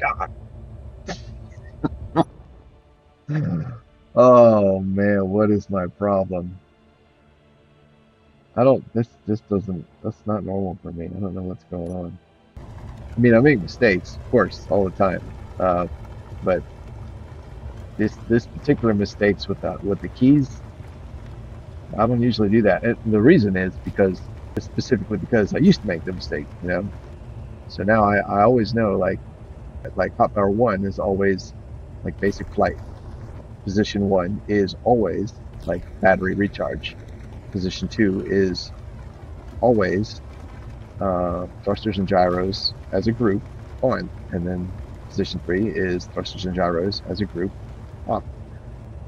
God. oh man, what is my problem? I don't. This this doesn't. That's not normal for me. I don't know what's going on. I mean, I make mistakes, of course, all the time. Uh, but this this particular mistakes with the with the keys, I don't usually do that. And the reason is because specifically because I used to make the mistake, you know. So now I, I always know like like hotbar one is always like basic flight. Position one is always like battery recharge. Position two is always uh, thrusters and gyros as a group on, and then position three is thrusters and gyros as a group off.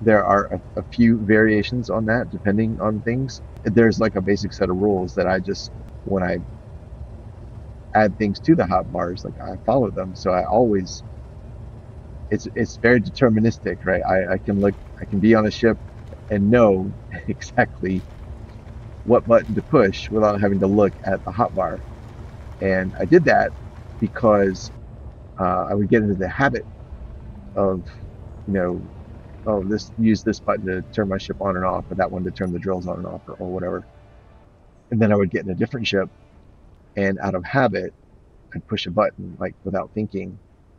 There are a, a few variations on that depending on things. There's like a basic set of rules that I just when I add things to the hot bars, like I follow them. So I always it's it's very deterministic, right? I, I can look I can be on a ship and know exactly what button to push without having to look at the hotbar. And I did that because uh, I would get into the habit of, you know, oh, this use this button to turn my ship on and off, or that one to turn the drills on and off, or, or whatever. And then I would get in a different ship, and out of habit, I'd push a button like without thinking,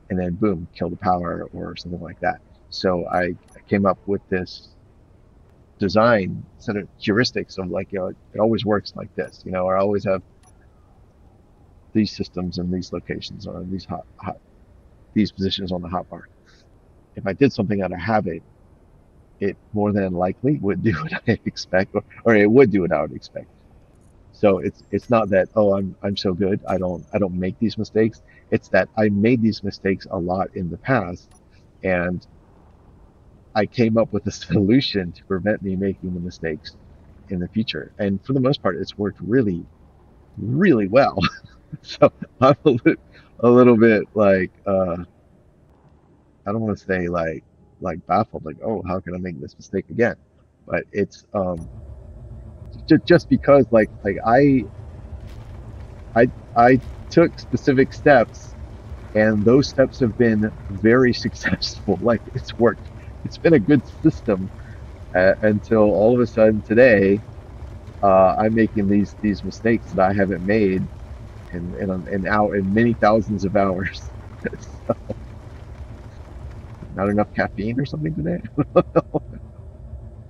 and then boom, kill the power or something like that. So I, came up with this design set of heuristics of like, you know, it always works like this, you know, or I always have these systems in these locations or these hot, hot these positions on the hot bar. If I did something out of habit, it more than likely would do what I expect, or, or it would do what I would expect. So it's it's not that oh I'm I'm so good I don't I don't make these mistakes. It's that I made these mistakes a lot in the past, and I came up with a solution to prevent me making the mistakes in the future. And for the most part, it's worked really, really well. so I'm a little, a little bit like, uh, I don't want to say like, like baffled, like, oh, how can I make this mistake again? But it's um, just, just because like, like I, I, I took specific steps and those steps have been very successful. Like it's worked it's been a good system uh, until all of a sudden today uh, I'm making these these mistakes that I haven't made in in, in out in many thousands of hours. so, not enough caffeine or something today.